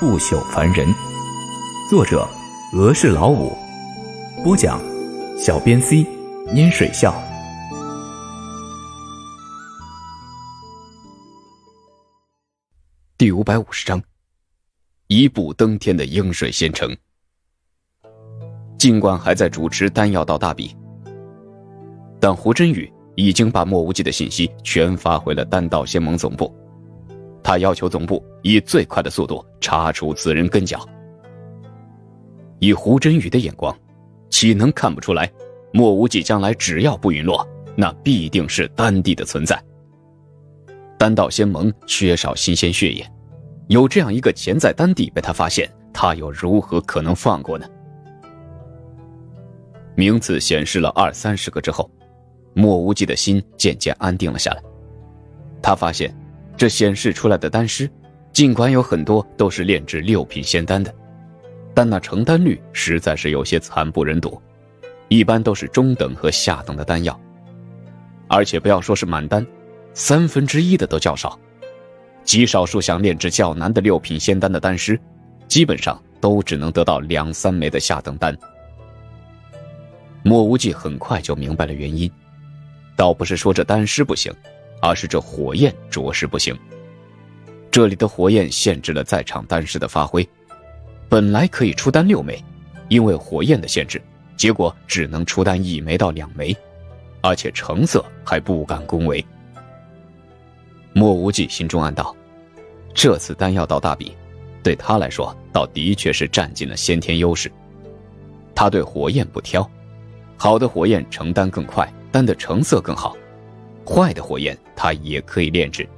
不朽凡人。作者：俄式老五。播讲：小编 C，拈水笑。第五百五十章，一步登天的英水仙城。尽管还在主持丹药道大比，但胡真宇已经把莫无忌的信息全发回了丹道仙盟总部。他要求总部以最快的速度查出此人根脚。以胡真宇的眼光，岂能看不出来？莫无忌将来只要不陨落，那必定是丹帝的存在。丹道仙盟缺少新鲜血液，有这样一个潜在丹帝被他发现，他又如何可能放过呢？名次显示了二三十个之后，莫无忌的心渐渐安定了下来。他发现，这显示出来的丹师，尽管有很多都是炼制六品仙丹的，但那成丹率实在是有些惨不忍睹，一般都是中等和下等的丹药。而且不要说是满丹，三分之一的都较少。极少数想炼制较难的六品仙丹的丹师，基本上都只能得到两三枚的下等丹。莫无忌很快就明白了原因，倒不是说这丹师不行，而是这火焰着实不行。这里的火焰限制了在场丹师的发挥，本来可以出丹六枚，因为火焰的限制，结果只能出丹一枚到两枚，而且成色还不敢恭维。莫无忌心中暗道：这次丹药道大比，对他来说倒的确是占尽了先天优势。他对火焰不挑。好的火焰成丹更快，丹的成色更好；坏的火焰它也可以炼制，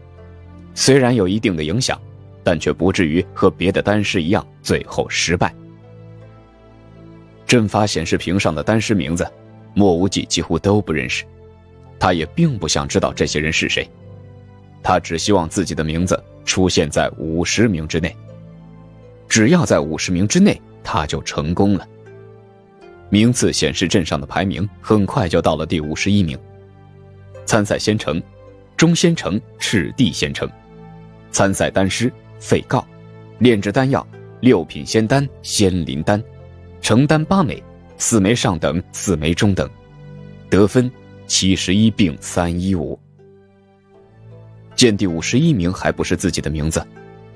虽然有一定的影响，但却不至于和别的丹师一样最后失败。阵法显示屏上的丹师名字，莫无忌几乎都不认识，他也并不想知道这些人是谁，他只希望自己的名字出现在五十名之内。只要在五十名之内，他就成功了。名次显示阵上的排名很快就到了第五十一名。参赛仙城：中仙城赤地仙城。参赛丹师：费告。炼制丹药：六品仙丹仙灵丹。成丹八枚，四枚上等，四枚中等。得分：七十一并三一五。见第五十一名还不是自己的名字，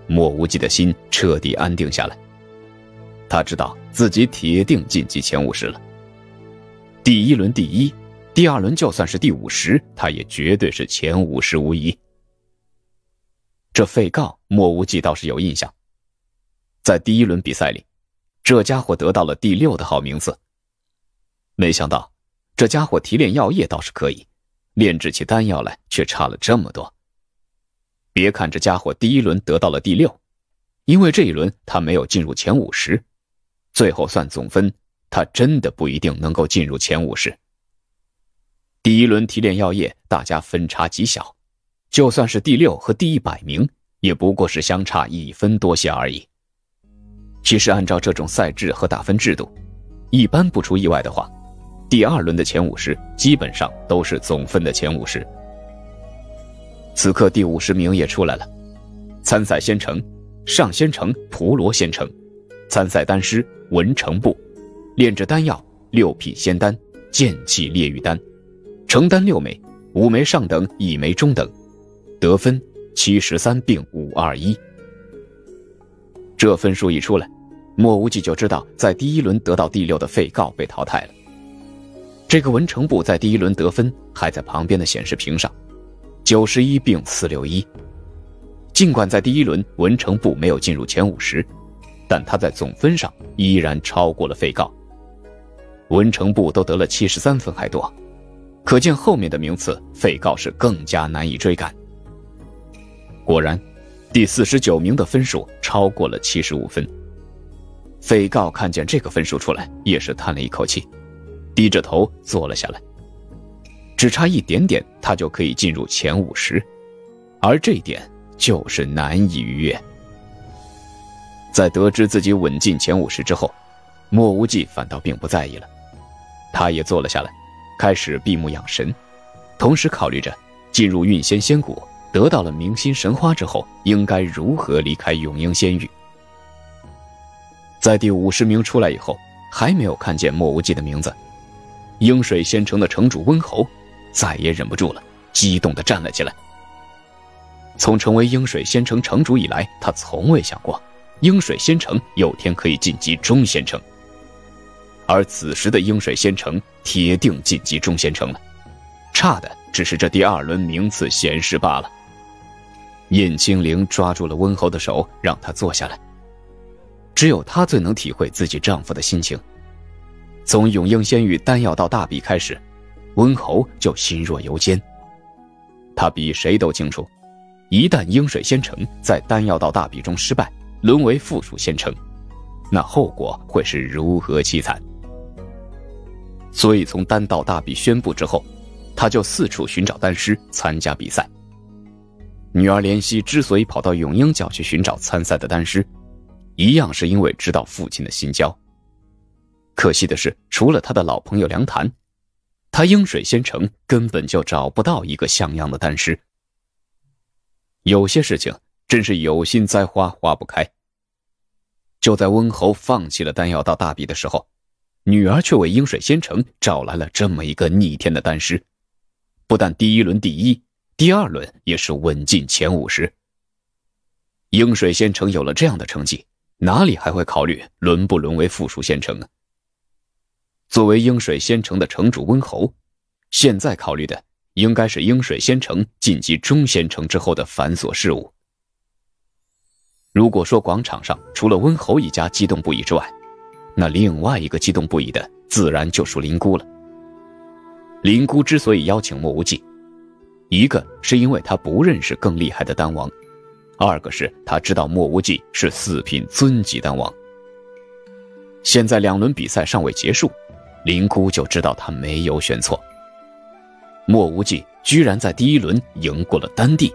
莫无忌的心彻底安定下来。他知道自己铁定晋级前五十了。第一轮第一，第二轮就算是第五十，他也绝对是前五十无疑。这费告莫无忌倒是有印象，在第一轮比赛里，这家伙得到了第六的好名次。没想到，这家伙提炼药液倒是可以，炼制起丹药来却差了这么多。别看这家伙第一轮得到了第六，因为这一轮他没有进入前五十。最后算总分，他真的不一定能够进入前五十。第一轮提炼药液，大家分差极小，就算是第六和第一百名，也不过是相差一分多些而已。其实按照这种赛制和打分制度，一般不出意外的话，第二轮的前五十基本上都是总分的前五十。此刻第五十名也出来了，参赛仙城，上仙城普罗仙城。参赛丹师文成部，炼制丹药六品仙丹剑气炼玉丹，承担六枚，五枚上等，一枚中等，得分七十三并五二一。这分数一出来，莫无忌就知道在第一轮得到第六的费告被淘汰了。这个文成部在第一轮得分还在旁边的显示屏上，九十一并四六一。尽管在第一轮文成部没有进入前五十。但他在总分上依然超过了费告，文成部都得了七十三分还多，可见后面的名次费告是更加难以追赶。果然，第四十九名的分数超过了七十五分。费告看见这个分数出来，也是叹了一口气，低着头坐了下来。只差一点点，他就可以进入前五十，而这一点就是难以逾越。在得知自己稳进前五十之后，莫无忌反倒并不在意了。他也坐了下来，开始闭目养神，同时考虑着进入运仙仙谷，得到了明心神花之后，应该如何离开永英仙域。在第五十名出来以后，还没有看见莫无忌的名字，英水仙城的城主温侯再也忍不住了，激动地站了起来。从成为英水仙城城主以来，他从未想过英水仙城有天可以晋级中仙城。而此时的鹰水仙城铁定晋级中仙城了，差的只是这第二轮名次显示罢了。燕青灵抓住了温侯的手，让他坐下来。只有她最能体会自己丈夫的心情。从永英仙域丹药到大比开始，温侯就心若游煎。他比谁都清楚，一旦鹰水仙城在丹药到大比中失败，沦为附属仙城，那后果会是如何凄惨。所以从丹道大比宣布之后，他就四处寻找丹师参加比赛。女儿莲希之所以跑到永英角去寻找参赛的丹师。一样是因为知道父亲的心焦。可惜的是，除了他的老朋友梁谭，他英水仙城根本就找不到一个像样的丹师。有些事情真是有心栽花花不开。就在温侯放弃了丹药到大比的时候，女儿却为鹰水仙城找来了这么一个逆天的丹师，不但第一轮第一，第二轮也是稳进前五十。鹰水仙城有了这样的成绩。哪里还会考虑沦不沦为附属县城呢？作为鹰水仙城的城主温侯，现在考虑的应该是鹰水仙城晋级中仙城之后的繁琐事务。如果说广场上除了温侯一家激动不已之外，那另外一个激动不已的自然就属林姑了。林姑之所以邀请莫无忌，一个是因为他不认识更厉害的丹王。二个是他知道莫无忌是四品尊级丹王。现在两轮比赛尚未结束，林姑就知道他没有选错。莫无忌居然在第一轮赢过了丹帝，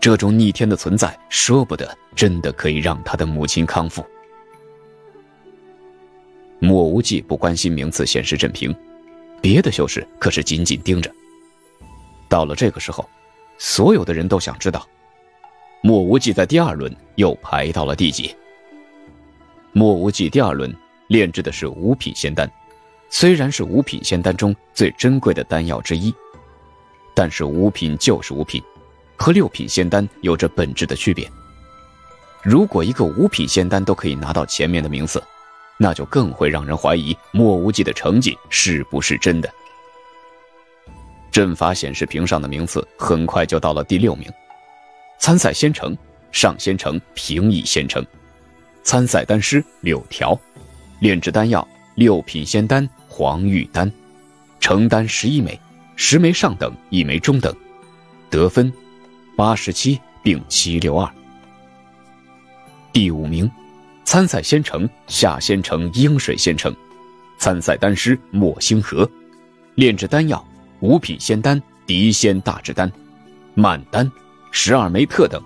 这种逆天的存在，说不得真的可以让他的母亲康复。莫无忌不关心名次显示阵平，别的修士可是紧紧盯着。到了这个时候，所有的人都想知道。莫无忌在第二轮又排到了第几？莫无忌第二轮炼制的是五品仙丹，虽然是五品仙丹中最珍贵的丹药之一，但是五品就是五品，和六品仙丹有着本质的区别。如果一个五品仙丹都可以拿到前面的名次，那就更会让人怀疑莫无忌的成绩是不是真的。阵法显示屏上的名次很快就到了第六名。参赛仙城，上仙城平邑仙城，参赛丹师柳条，炼制丹药六品仙丹黄玉丹，成丹十一枚，十枚上等，一枚中等，得分八十七并七六二。第五名，参赛仙城下仙城鹰水仙城，参赛丹师莫星河，炼制丹药五品仙丹狄仙大智丹，满丹。十二枚特等，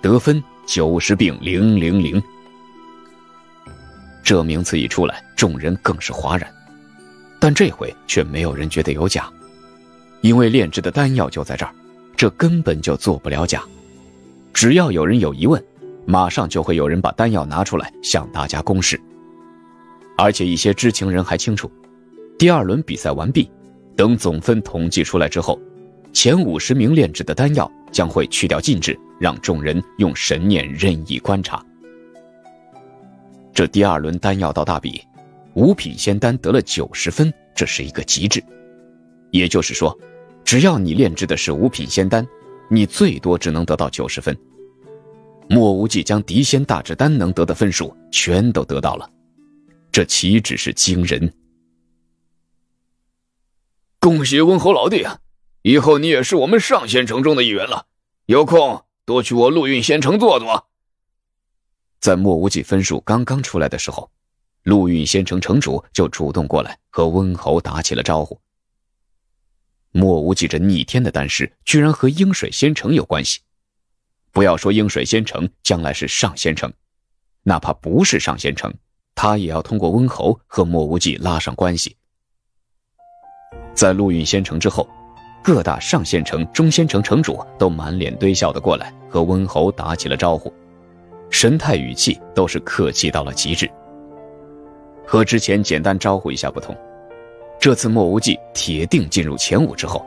得分九十并零零零。这名次一出来，众人更是哗然，但这回却没有人觉得有假，因为炼制的丹药就在这儿，这根本就做不了假。只要有人有疑问，马上就会有人把丹药拿出来向大家公示。而且一些知情人还清楚，第二轮比赛完毕，等总分统计出来之后。前五十名炼制的丹药将会去掉禁制，让众人用神念任意观察。这第二轮丹药到大比，五品仙丹得了九十分，这是一个极致。也就是说，只要你炼制的是五品仙丹，你最多只能得到九十分。莫无忌将狄仙大智丹能得的分数全都得到了，这岂止是惊人？恭喜温侯老弟啊！以后你也是我们上仙城中的一员了，有空多去我陆运仙城坐坐。在莫无忌分数刚刚出来的时候，陆运仙城城主就主动过来和温侯打起了招呼。莫无忌这逆天的丹师，居然和鹰水仙城有关系。不要说鹰水仙城将来是上仙城，哪怕不是上仙城，他也要通过温侯和莫无忌拉上关系。在陆运仙城之后。各大上仙城、中仙城城主都满脸堆笑的过来和温侯打起了招呼。神态语气都是客气到了极致。和之前简单招呼一下不同，这次莫无忌铁定进入前五之后，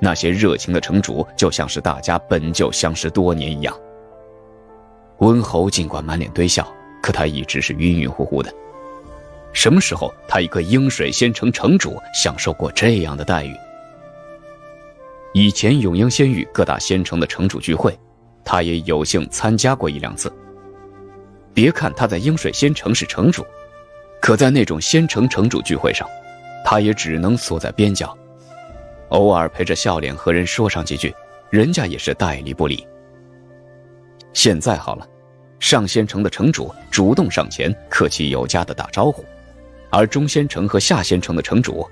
那些热情的城主就像是大家本就相识多年一样。温侯尽管满脸堆笑，可他一直是晕晕乎乎的。什么时候他一个鹰水仙城城主享受过这样的待遇？以前永英仙域各大仙城的城主聚会，他也有幸参加过一两次。别看他在鹰水仙城是城主，可在那种仙城城主聚会上，他也只能缩在边角，偶尔陪着笑脸和人说上几句，人家也是代理不理。现在好了，上仙城的城主主动上前，客气有加的打招呼，而中仙城和下仙城的城主，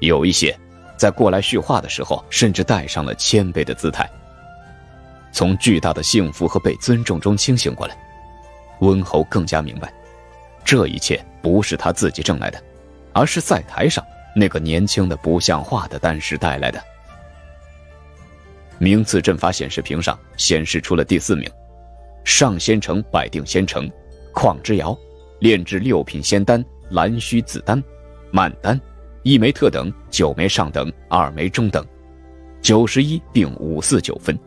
有一些在过来叙话的时候，甚至带上了谦卑的姿态。从巨大的幸福和被尊重中清醒过来，温侯更加明白，这一切不是他自己挣来的，而是赛台上那个年轻的不像话的丹师带来的。名次阵法显示屏上显示出了第四名。上仙城百定仙城，旷之遥，炼制六品仙丹蓝须子丹，满丹，一枚特等，九枚上等，二枚中等，九十一并五四九分。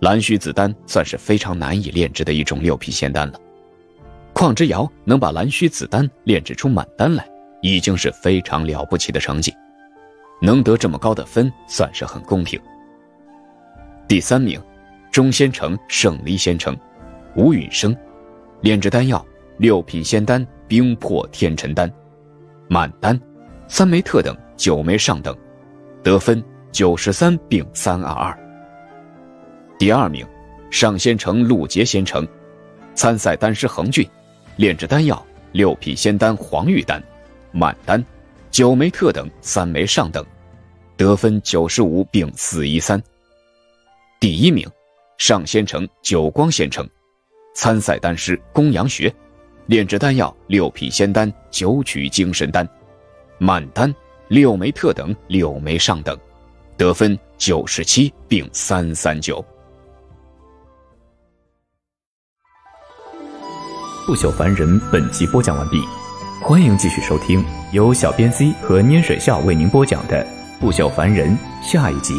蓝须子丹算是非常难以炼制的一种六品仙丹了。旷之遥能把蓝须子丹炼制出满丹来，已经是非常了不起的成绩，能得这么高的分，算是很公平。第三名。中仙城圣离仙城，吴允生，炼制丹药六品仙丹冰破天辰丹，满丹，三枚特等，九枚上等，得分九十三并三二二。第二名，上仙城陆杰仙城，参赛丹师恒俊，炼制丹药六品仙丹黄玉丹，满丹，九枚特等，三枚上等，得分九十五并四一三。第一名。上仙城九光仙城，参赛丹师公羊学，炼制丹药六品仙丹九曲精神丹，满丹六枚特等，六枚上等，得分九十七并三三九。不朽凡人本集播讲完毕，欢迎继续收听由小编 C 和捏水笑为您播讲的不朽凡人下一集。